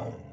Uh,